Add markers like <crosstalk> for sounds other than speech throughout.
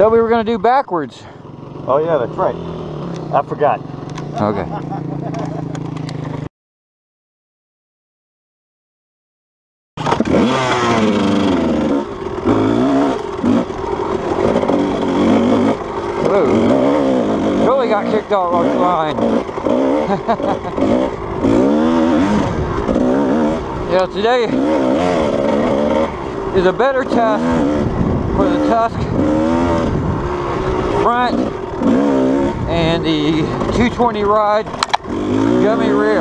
Thought we were gonna do backwards. Oh yeah, that's right. I forgot. Okay. Whoa. Really got kicked off on the line. <laughs> yeah, today is a better test for the Tusk front and the 220 ride gummy rear.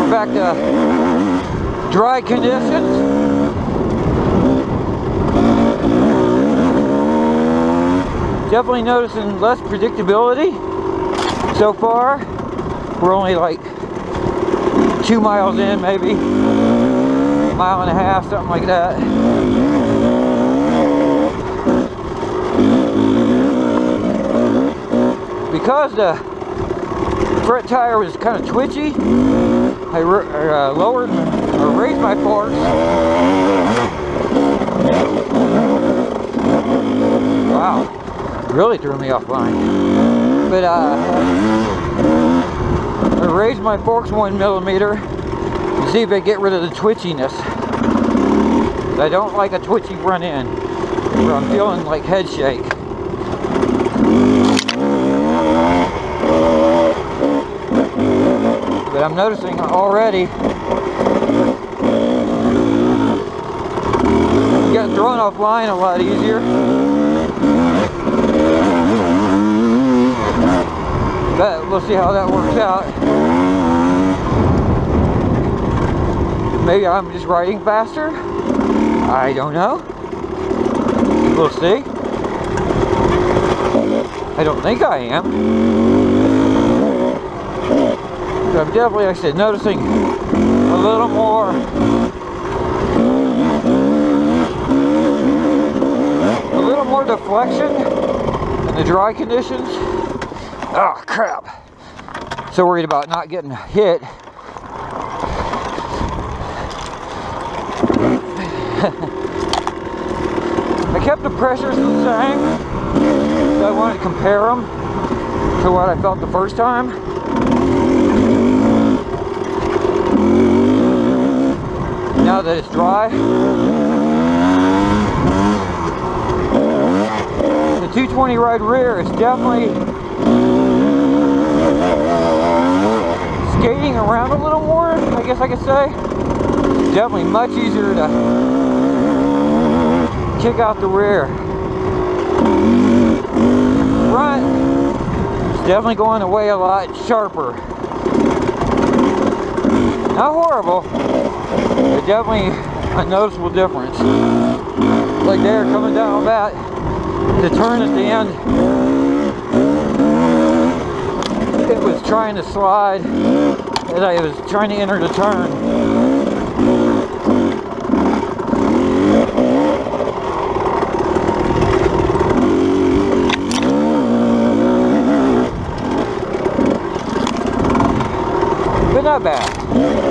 We're back to dry conditions. Definitely noticing less predictability so far. We're only like two miles in maybe, mile and a half, something like that. Because the front tire was kind of twitchy, I uh, lowered or raised my forks. Wow, really threw me off line. But uh, I raised my forks one millimeter to see if I get rid of the twitchiness. I don't like a twitchy end, where I'm feeling like head shake. I'm noticing already getting thrown off line a lot easier. But we'll see how that works out. Maybe I'm just riding faster. I don't know. We'll see. I don't think I am. I'm definitely, said, noticing a little more a little more deflection in the dry conditions. Oh crap. So worried about not getting hit. <laughs> I kept the pressures the same. So I wanted to compare them to what I felt the first time. Now that it's dry, the 220 ride rear is definitely skating around a little more, I guess I could say. Definitely much easier to kick out the rear. Front is definitely going away a lot sharper. Not horrible, but definitely a noticeable difference. Like there coming down that, the turn at the end, it was trying to slide as I was trying to enter the turn. Not bad.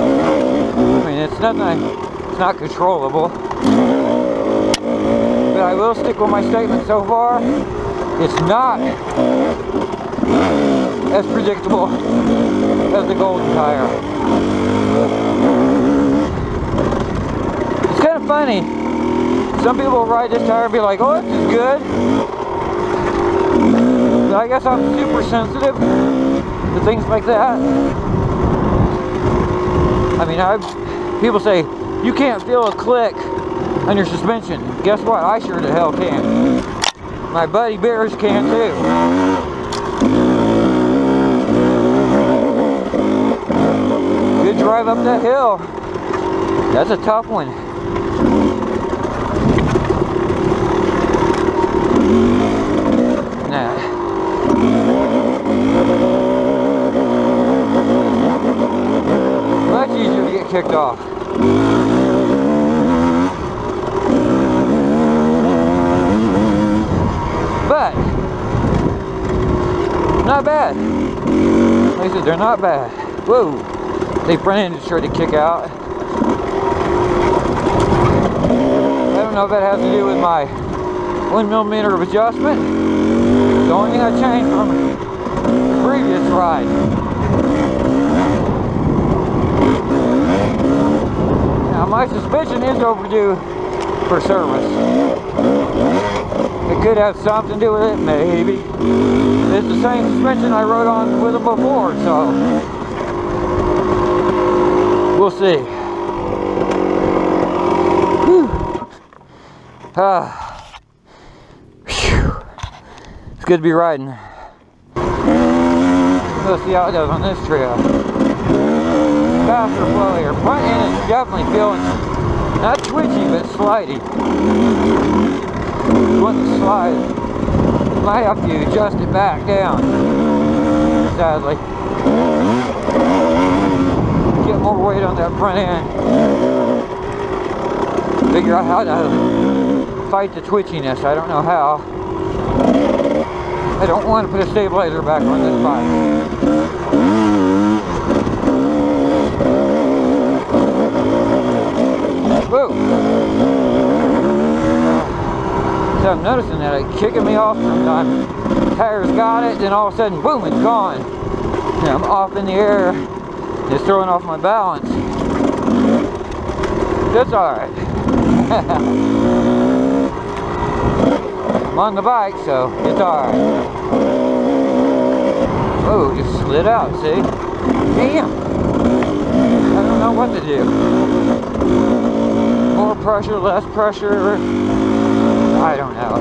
It's nothing, it's not controllable. But I will stick with my statement so far. It's not as predictable as the golden tire. It's kind of funny. Some people ride this tire and be like, oh, this is good. I guess I'm super sensitive to things like that. I mean, I've, people say, you can't feel a click on your suspension. Guess what? I sure the hell can. My buddy Bears can too. Good drive up that hill. That's a tough one. Nah. Much easier to get kicked off. But, not bad. I said, they're not bad. Whoa, they front end is tried to kick out. I don't know if that has to do with my one millimeter of adjustment. The only thing I changed from the previous ride. My suspension is overdue for service. It could have something to do with it, maybe. It's the same suspension I rode on with them before, so we'll see. Whew. Ah. Phew. It's good to be riding. Let's see how it does on this trail. Faster flow here. Front end is definitely feeling not twitchy, but slidey. To slide. Might have to adjust it back down. Sadly. Get more weight on that front end. Figure out how to fight the twitchiness. I don't know how. I don't want to put a stabilizer back on this bike. Whoa! So I'm noticing that it's kicking me off sometimes. Tires got it, then all of a sudden, boom, it's gone. I'm off in the air. It's throwing off my balance. That's alright. <laughs> I'm on the bike, so it's alright. Oh, just slid out, see? Damn! I don't know what to do. More pressure, less pressure. I don't know.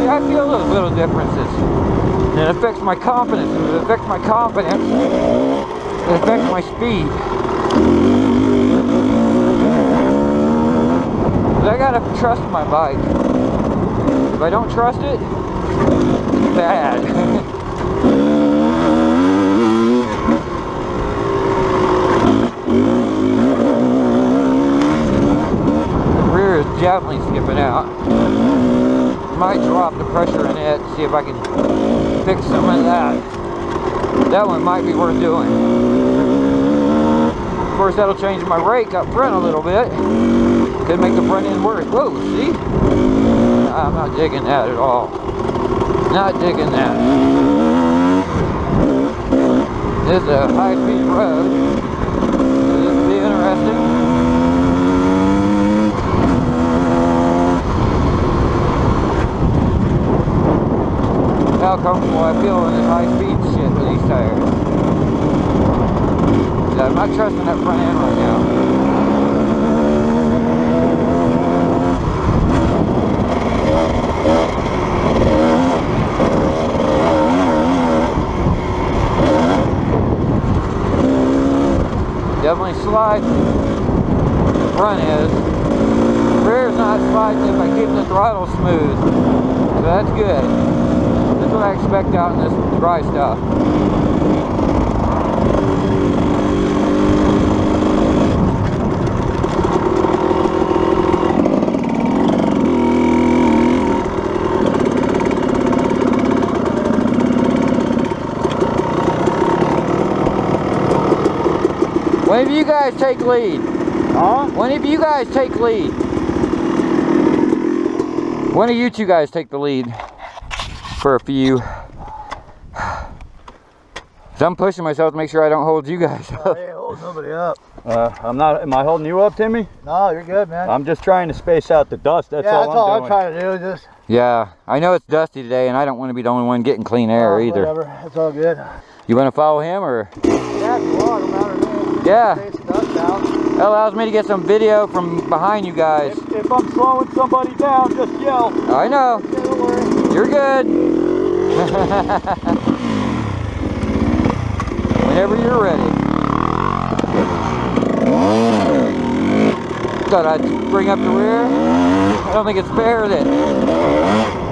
See, I feel those little differences. It affects my confidence. It affects my confidence, it affects my speed. But I gotta trust my bike. If I don't trust it, it's bad. <laughs> The definitely skipping out. Might drop the pressure in it, see if I can fix some of that. That one might be worth doing. Of course, that'll change my rake up front a little bit. Could make the front end work. Whoa, see? I'm not digging that at all. Not digging that. This is a high-speed road. This will be interesting. How comfortable I feel in this high-speed shit with these tires. I'm not trusting that front end right now. Definitely slide. The front is. The rear is not sliding if I keep the throttle smooth. So that's good. What I expect out in this dry stuff. When of you guys take lead? Huh? When of you guys take lead? When of you two guys take the lead for a few? So I'm pushing myself to make sure I don't hold you guys up. Hey, hold somebody up. Uh, I'm not. Am I holding you up, Timmy? No, you're good, man. I'm just trying to space out the dust. That's yeah, all that's I'm all doing. I'm trying to do. Just Yeah, I know it's dusty today and I don't want to be the only one getting clean air oh, either. Whatever, it's all good. You want to follow him or? Yeah, if you want, no matter me. Yeah. Space the. That allows me to get some video from behind you guys. If, if I'm slowing somebody down, just yell. I know. Don't worry. You're good. <laughs> Whenever you're ready. Thought I'd bring up the rear. I don't think it's fair that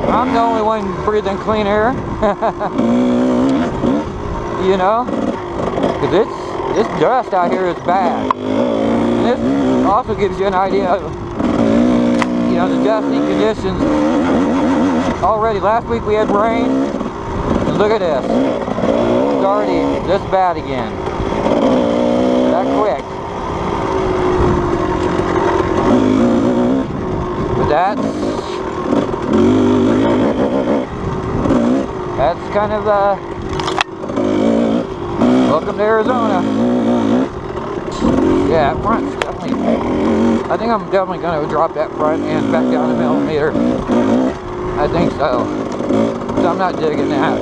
I'm the only one breathing clean air. <laughs> you know? Because it's, this dust out here is bad. And this also gives you an idea of, you know, the dusty conditions already last week we had rain Look at this. Starting this bad again. That quick. But that's... That's kind of, a Welcome to Arizona. Yeah, that front's definitely... I think I'm definitely going to drop that front end back down a millimeter. I think so. I'm not digging that.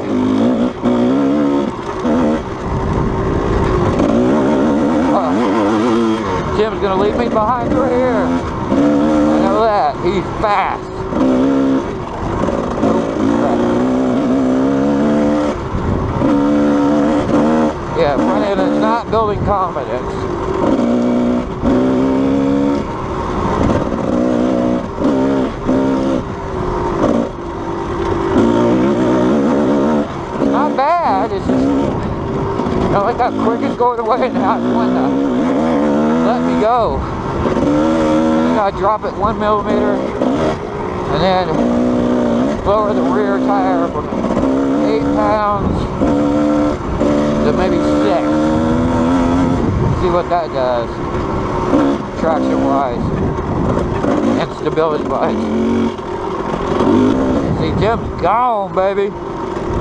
Uh, Jim's gonna leave me behind right here. I know that. He's fast. Yeah, front is not building confidence. It's it's just, you know, like that quick it's going away now, it's when to let me go. I gotta drop it one millimeter and then lower the rear tire from eight pounds to maybe six. See what that does, traction wise and stability wise. See, Jim's gone, baby.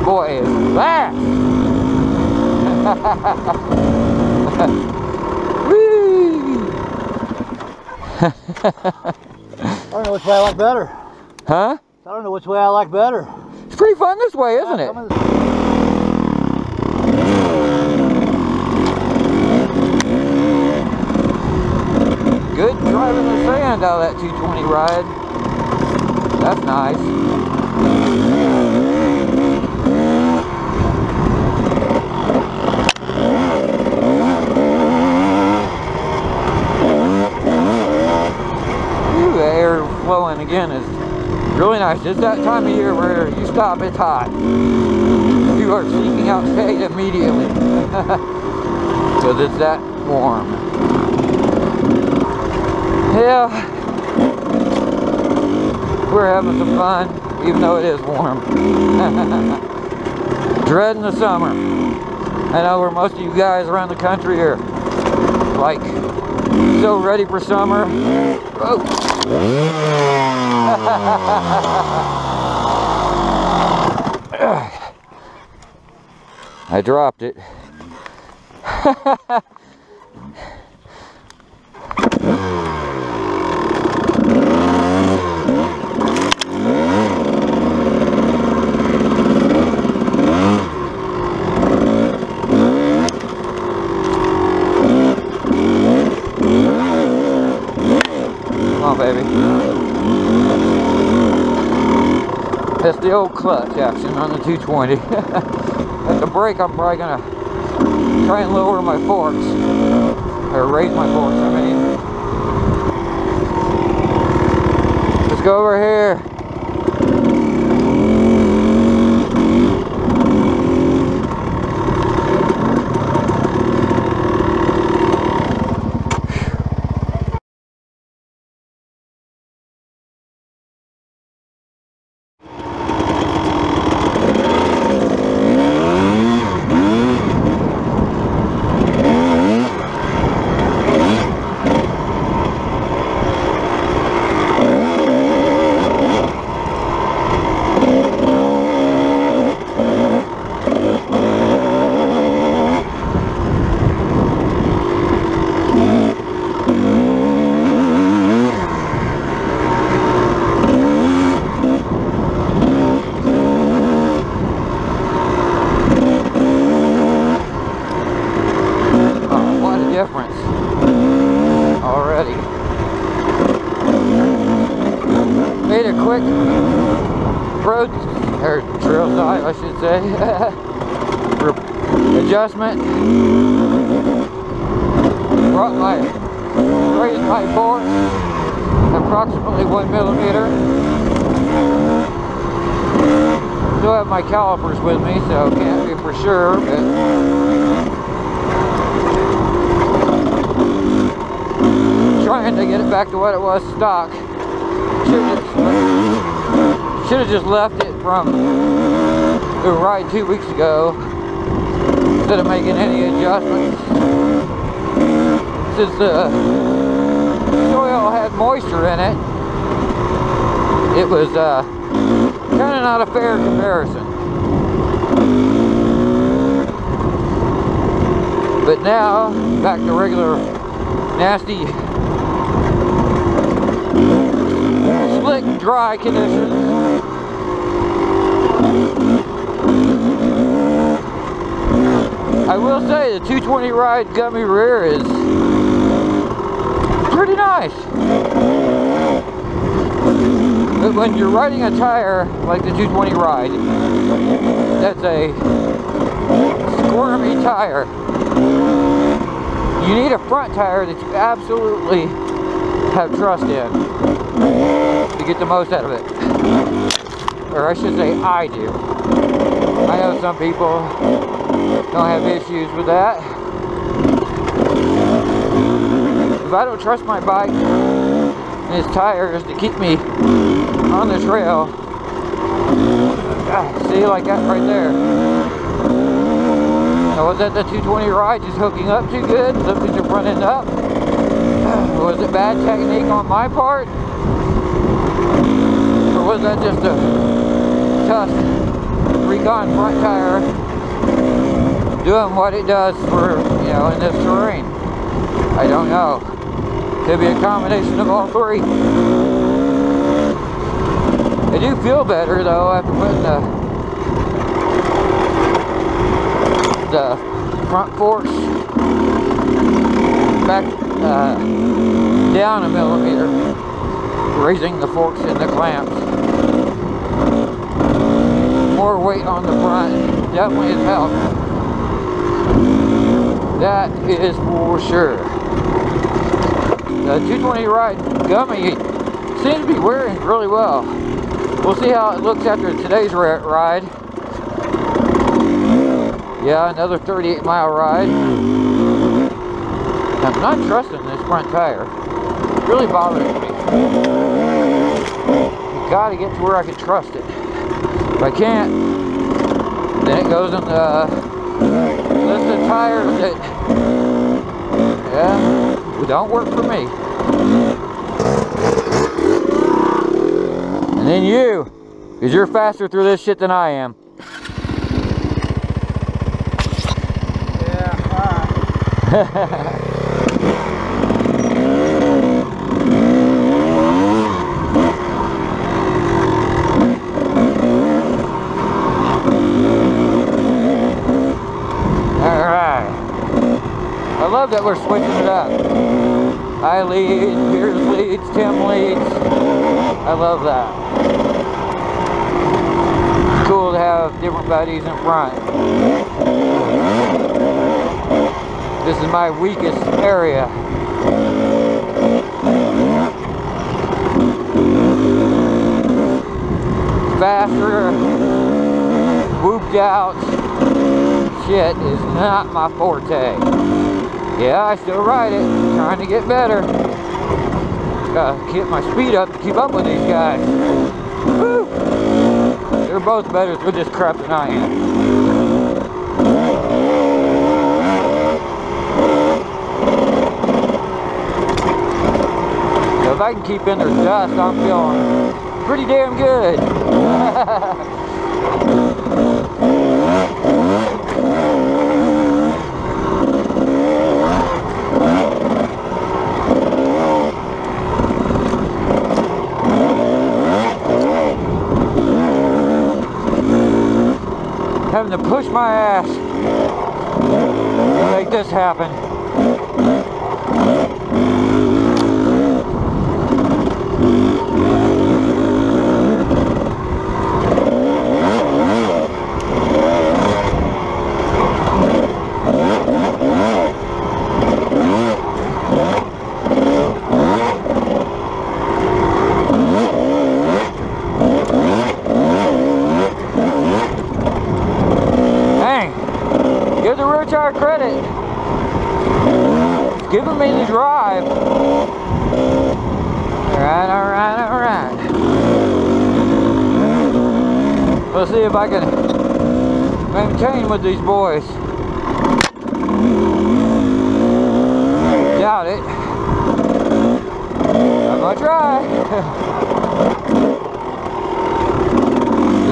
Boy is fast. <laughs> <laughs> I don't know which way I like better. Huh? I don't know which way I like better. It's pretty fun this way, isn't it? Some of the- Good driving the sand out of that 220 ride. That's nice. Ooh, the air flowing again is really nice. It's that time of year where you stop, it's hot. You are seeking out shade immediately. <laughs> Because it's that warm. Yeah. We're having some fun, even though it is warm. <laughs> Dreading the summer. I know where most of you guys around the country are like so ready for summer. Oh. <laughs> I dropped it. <laughs> Come on, baby. That's the old clutch action on the 220. <laughs> At the brake, I'm probably gonna try and lower my forks. Or raise my forks, I mean. Let's go over here. Oh, what a difference already. Made a quick road or trail side, I should say, re- adjustment. Brought my raised my fork approximately one millimeter. Still have my calipers with me, so can't be for sure, but trying to get it back to what it was stock. Should have just left it from the ride two weeks ago instead of making any adjustments. Since the had moisture in it, it was uh, kind of not a fair comparison. But now, back to regular nasty slick dry conditions. I will say the 220 ride gummy rear is pretty nice. But when you're riding a tire like the 220 ride, that's a squirmy tire. You need a front tire that you absolutely have trust in to get the most out of it. Or I should say I do. I know some people don't have issues with that. If I don't trust my bike and its tires to keep me on the trail, ah, see like that right there. Now, was that the 220 ride just hooking up too good? Something front end up? <sighs> Was it bad technique on my part? Or was that just a Tusk Recon front tire doing what it does for, you know, in this terrain? I don't know. Could be a combination of all three. I do feel better though after putting the the front forks back uh, down a millimeter, raising the forks in the clamps. More weight on the front definitely has helped. That is for sure. The 220 ride gummy seems to be wearing really well. We'll see how it looks after today's ride. Yeah, another 38 mile ride. I'm not trusting this front tire. Really bothers me. You gotta get to where I can trust it. If I can't, then it goes in the list of tires that, yeah, don't work for me. And you, because you're faster through this shit than I am. <laughs> Alright. I love that we're switching it up. I lead, Piers leads, Tim leads. I love that. Cool to have different buddies in front. This is my weakest area. Faster, whooped out shit is not my forte. Yeah, I still ride it, trying to get better. Uh, Gotta get my speed up to keep up with these guys. Woo! They're both better through this crap than I am. If I can keep in their dust, I'm feeling pretty damn good. <laughs> To push my ass to make this happen. Dang, give the rear tire credit. It's giving me the drive. Alright, alright, alright. Let's see if I can maintain with these boys. Doubt it. I'm gonna try. <laughs>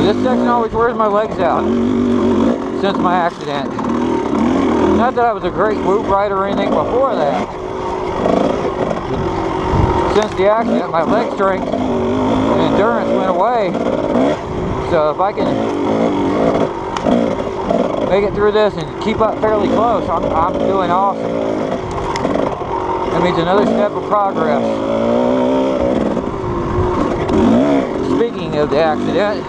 This section always wears my legs out since my accident. Not that I was a great whoop rider or anything before that. Since the accident, my leg strength and endurance went away. So if I can make it through this and keep up fairly close, I'm, I'm doing awesome. That means another step of progress. Speaking of the accident,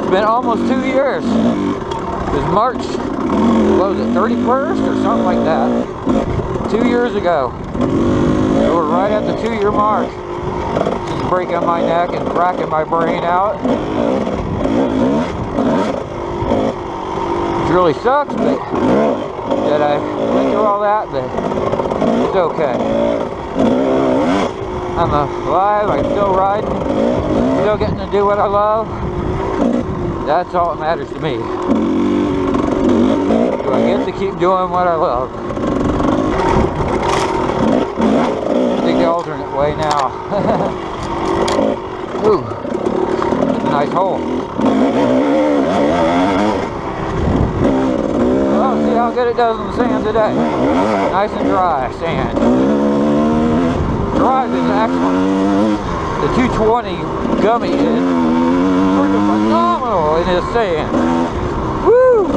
it's been almost two years. It was March, what was it, 31st or something like that. Two years ago. We were right at the two year mark. Breaking my neck and cracking my brain out. It really sucks, but that I went through all that, but it's okay. I'm alive, I'm still riding, still getting to do what I love. That's all that matters to me. Do I get to keep doing what I love? Alternate way now. <laughs> Ooh, nice hole. Well, see how good it does on the sand today. Nice and dry sand. Drive is excellent. The 220 gummy is freaking phenomenal in this sand. Woo!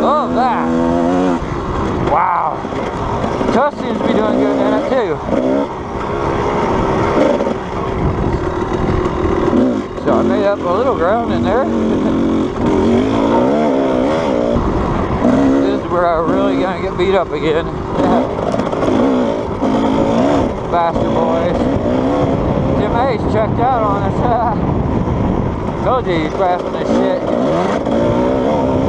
Love that. Wow. Tusk seems to be doing good in it too. I made up a little ground in there. <laughs> this is where I'm really gonna get beat up again. <laughs> Bastard boys. Tim Hayes checked out on us. <laughs> Told you he's passing this shit.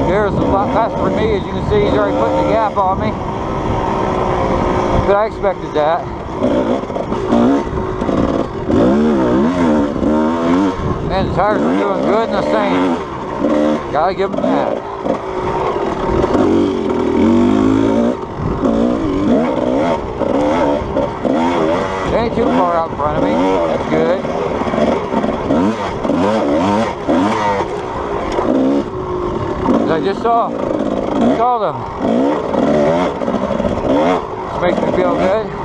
Garrett's a lot faster than me, as you can see, he's already putting the gap on me. But I expected that. And the tires are doing good in the sand. Gotta give them that. Ain't too far out in front of me. That's good. As I just saw, saw them. This makes me feel good.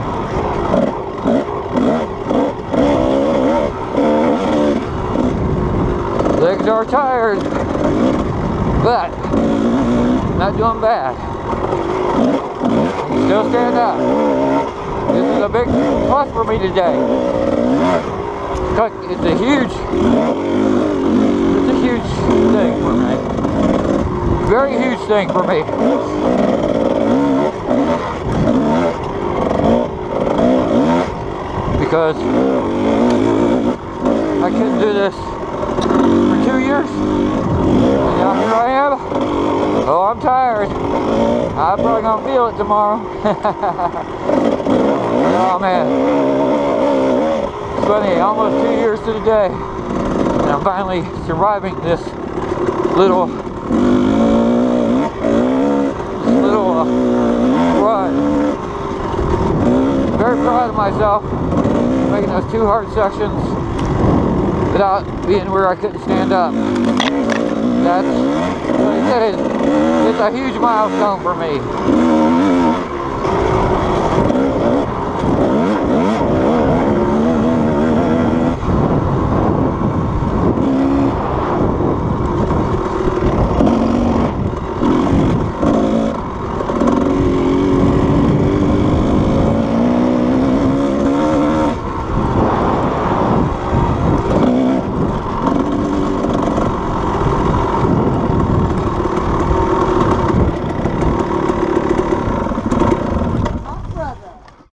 Legs are tired, but not doing bad. Still stand up. This is a big plus for me today. It's a huge, it's a huge thing for me. Very huge thing for me. Because I couldn't do this for two years. Here I am. Oh, I'm tired. I'm probably gonna feel it tomorrow. <laughs> oh man. It's funny, almost two years to the day. And I'm finally surviving this little this little uh, run. Very proud of myself making those two hard sections without being where I couldn't stand up. That's like I said, it's, it's a huge milestone for me.